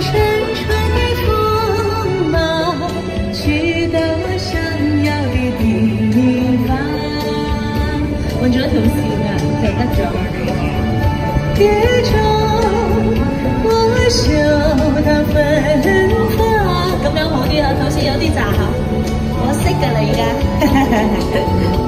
的，去到想要的地方。我主要头先啊，别，我分。咁样好啲啊，头先有啲杂。我识噶嚟噶。